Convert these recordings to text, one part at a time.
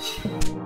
tarde.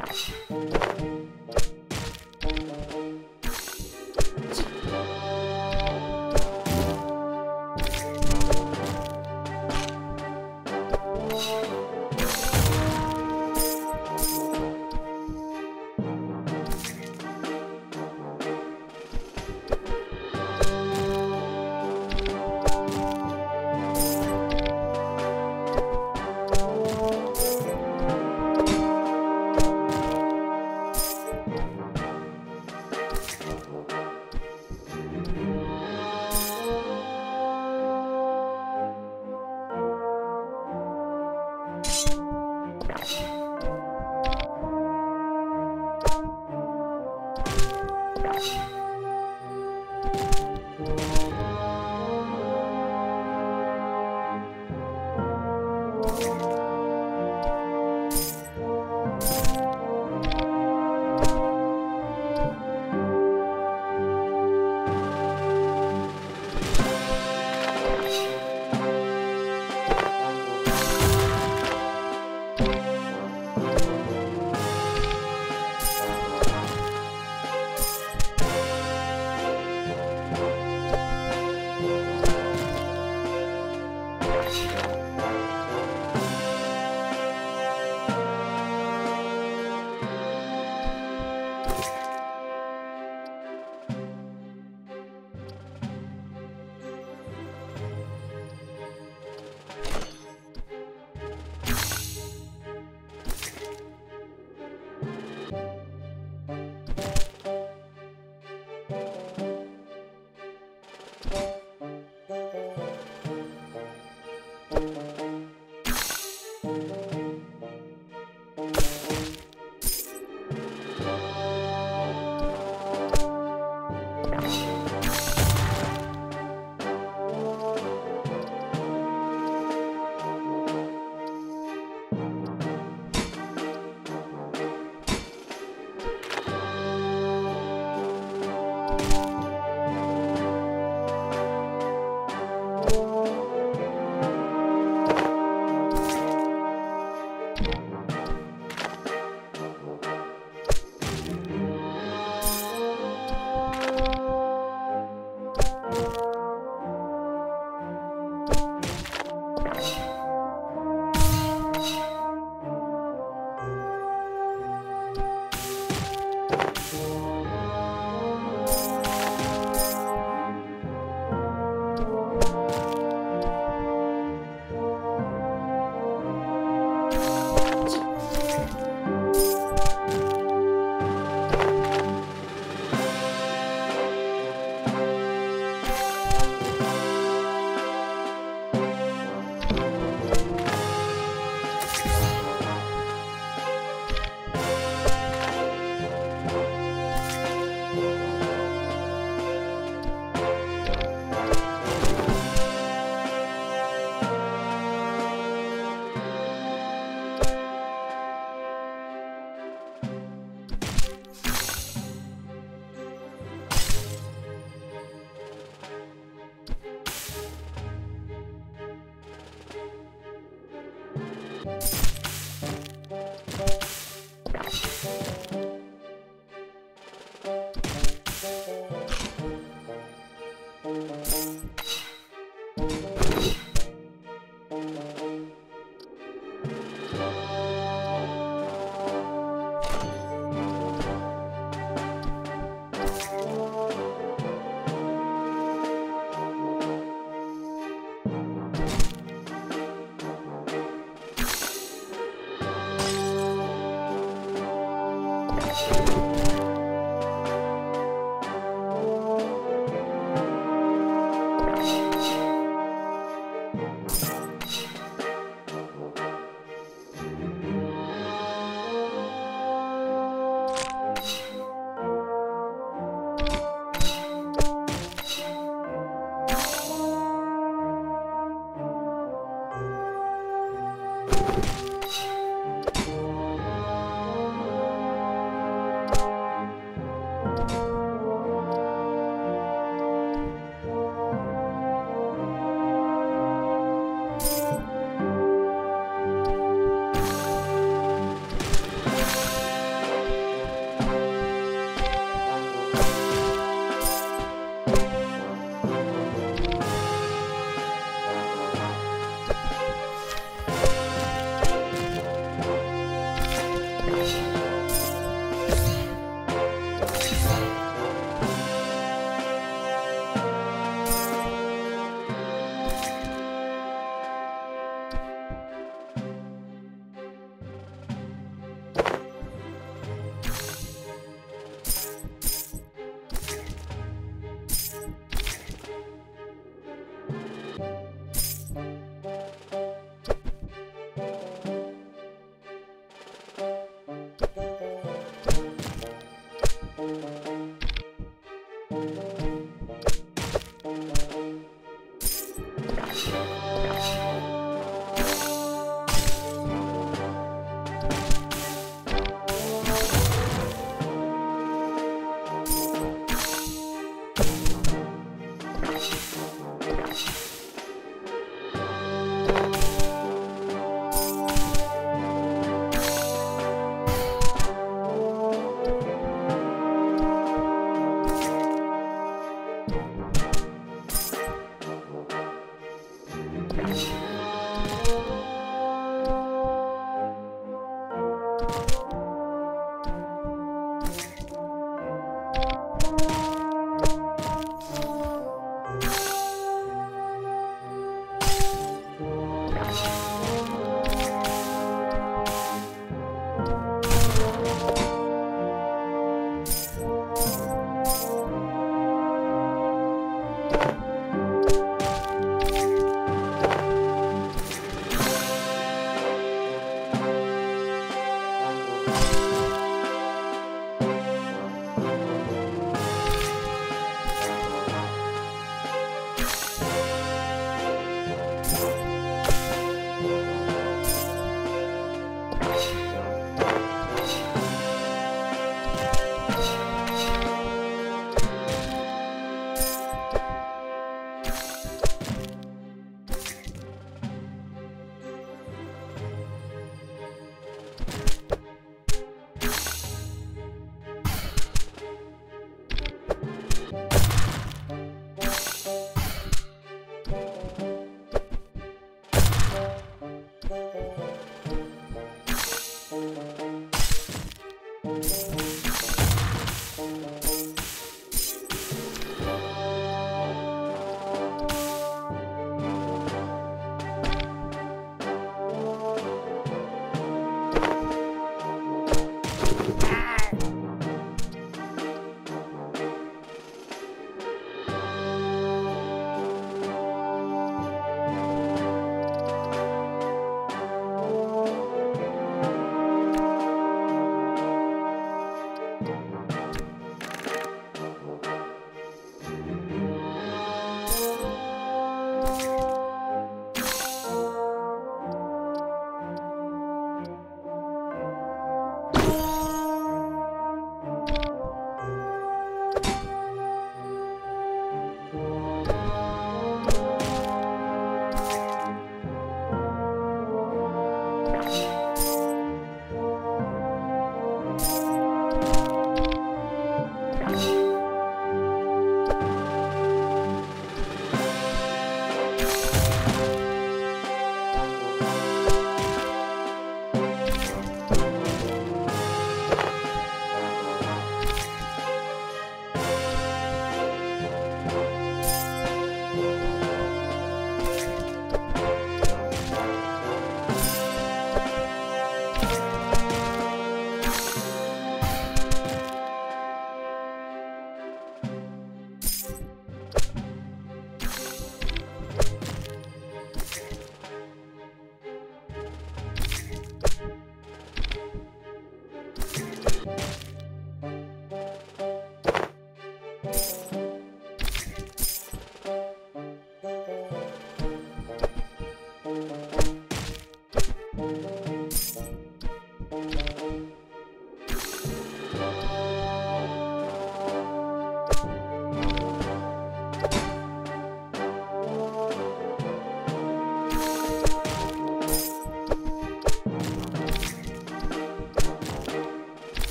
ました。